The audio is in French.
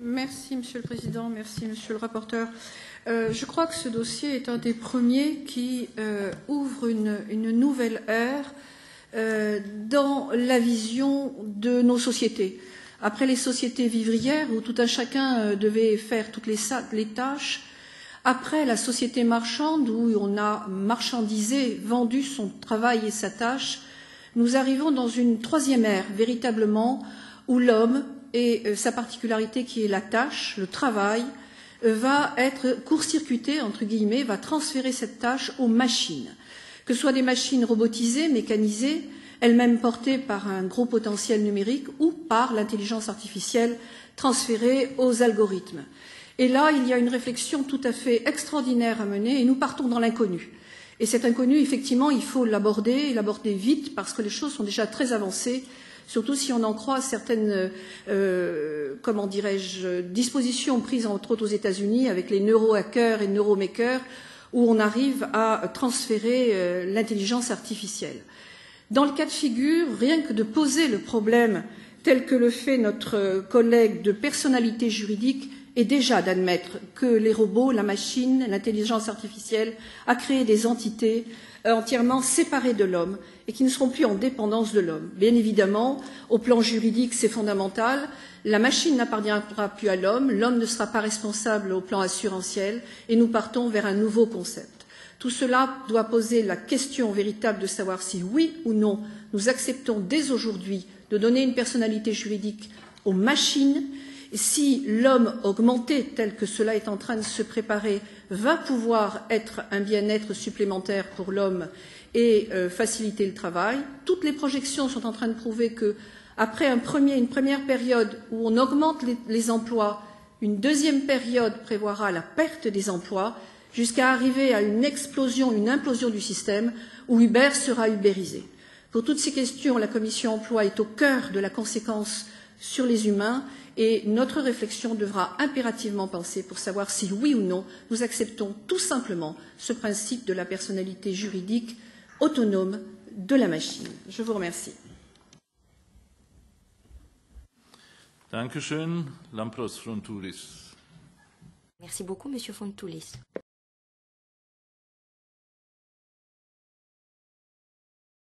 Merci, Monsieur le Président. Merci, Monsieur le rapporteur. Euh, je crois que ce dossier est un des premiers qui euh, ouvre une, nouvelle ère euh, dans la vision de nos sociétés. Après les sociétés vivrières où tout un chacun devait faire toutes les tâches, après la société marchande où on a marchandisé, vendu son travail et sa tâche, nous arrivons dans une troisième ère, véritablement, où l'homme et euh, sa particularité qui est la tâche, le travail, euh, va être court-circuité, entre guillemets, va transférer cette tâche aux machines, que ce soit des machines robotisées, mécanisées, elles-mêmes portées par un gros potentiel numérique ou par l'intelligence artificielle transférée aux algorithmes. Et là, il y a une réflexion tout à fait extraordinaire à mener et nous partons dans l'inconnu. Et cet inconnu, effectivement, il faut l'aborder et l'aborder vite parce que les choses sont déjà très avancées, surtout si on en croit certaines, euh, comment dirais-je, dispositions prises entre autres aux États-Unis avec les neurohackers et neuromakers où on arrive à transférer euh, l'intelligence artificielle. Dans le cas de figure, rien que de poser le problème tel que le fait notre collègue de personnalité juridique, est déjà d'admettre que les robots, la machine, l'intelligence artificielle a créé des entités euh, entièrement séparées de l'homme et qui ne seront plus en dépendance de l'homme. Bien évidemment, au plan juridique, c'est fondamental. La machine n'appartiendra plus à l'homme, l'homme ne sera pas responsable au plan assurantiel et nous partons vers un nouveau concept. Tout cela doit poser la question véritable de savoir si oui ou non nous acceptons dès aujourd'hui de donner une personnalité juridique aux machines si l'homme augmenté tel que cela est en train de se préparer va pouvoir être un bien-être supplémentaire pour l'homme et euh, faciliter le travail. Toutes les projections sont en train de prouver que, après une première période où on augmente les, les emplois, une deuxième période prévoira la perte des emplois, jusqu'à arriver à une explosion, une implosion du système où Uber sera ubérisé. Pour toutes ces questions, la commission emploi est au cœur de la conséquence sur les humains et notre réflexion devra impérativement penser pour savoir si oui ou non nous acceptons tout simplement ce principe de la personnalité juridique autonome de la machine. Je vous remercie. Dankeschön, Lampros Frontoulis. Merci beaucoup, Monsieur Fontoulis.